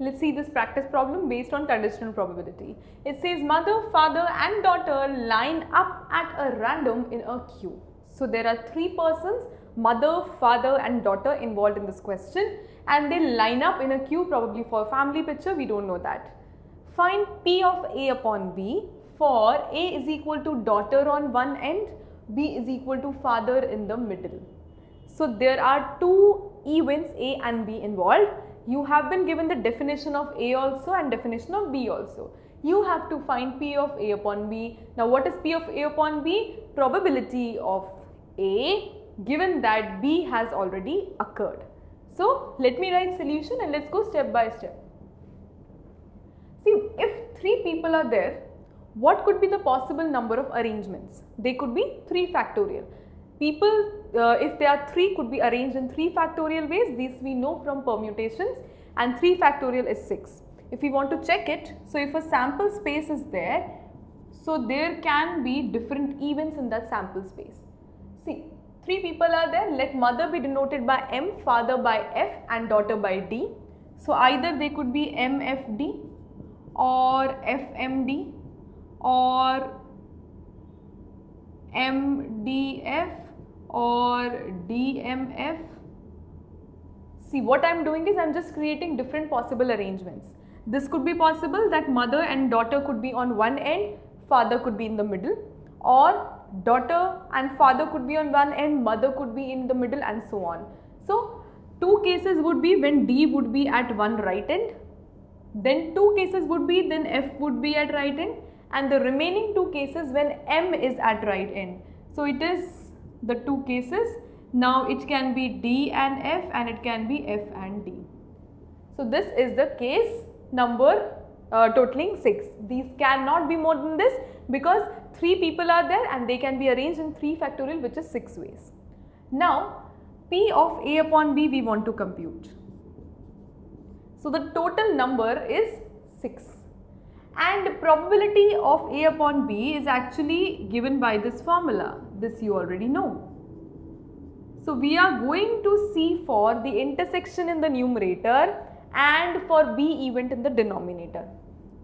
Let's see this practice problem based on conditional probability. It says mother, father and daughter line up at a random in a queue. So there are three persons, mother, father and daughter involved in this question and they line up in a queue probably for a family picture, we don't know that. Find P of A upon B for A is equal to daughter on one end, B is equal to father in the middle. So there are two events A and B involved you have been given the definition of A also and definition of B also. You have to find P of A upon B. Now what is P of A upon B? Probability of A given that B has already occurred. So let me write solution and let's go step by step. See if three people are there, what could be the possible number of arrangements? They could be 3 factorial. People, uh, if there are 3 could be arranged in 3 factorial ways. These we know from permutations and 3 factorial is 6. If we want to check it, so if a sample space is there, so there can be different events in that sample space. See, 3 people are there, let mother be denoted by M, father by F and daughter by D. So either they could be MFD or FMD or MDF or DMF. See what I am doing is I am just creating different possible arrangements. This could be possible that mother and daughter could be on one end, father could be in the middle or daughter and father could be on one end, mother could be in the middle and so on. So, two cases would be when D would be at one right end, then two cases would be then F would be at right end and the remaining two cases when M is at right end. So, it is the two cases. Now it can be D and F and it can be F and D. So this is the case number uh, totaling 6. These cannot be more than this because 3 people are there and they can be arranged in 3 factorial which is 6 ways. Now P of A upon B we want to compute. So the total number is 6 and probability of A upon B is actually given by this formula. This you already know. So we are going to see for the intersection in the numerator and for B event in the denominator.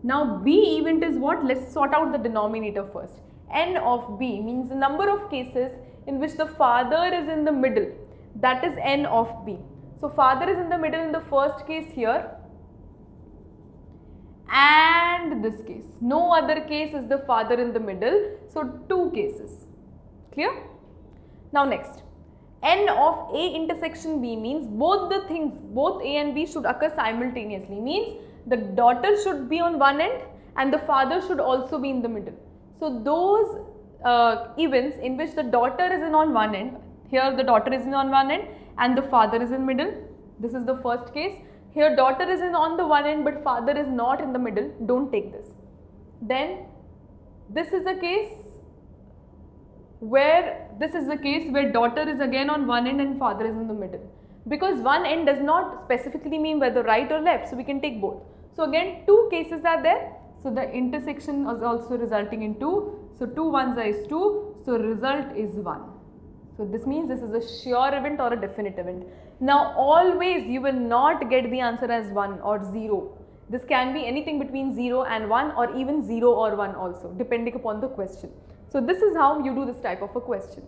Now B event is what? Let's sort out the denominator first. N of B means the number of cases in which the father is in the middle. That is N of B. So father is in the middle in the first case here and this case. No other case is the father in the middle. So, two cases. Clear? Now, next. N of A intersection B means both the things, both A and B should occur simultaneously. Means the daughter should be on one end and the father should also be in the middle. So, those uh, events in which the daughter is in on one end, here the daughter is in on one end and the father is in middle. This is the first case here daughter is on the one end but father is not in the middle, don't take this. Then this is a case where this is the case where daughter is again on one end and father is in the middle. Because one end does not specifically mean whether right or left, so we can take both. So again two cases are there. So the intersection is also resulting in 2. So 2 ones is 2. So result is 1. So this means this is a sure event or a definite event. Now always you will not get the answer as 1 or 0. This can be anything between 0 and 1 or even 0 or 1 also depending upon the question. So this is how you do this type of a question.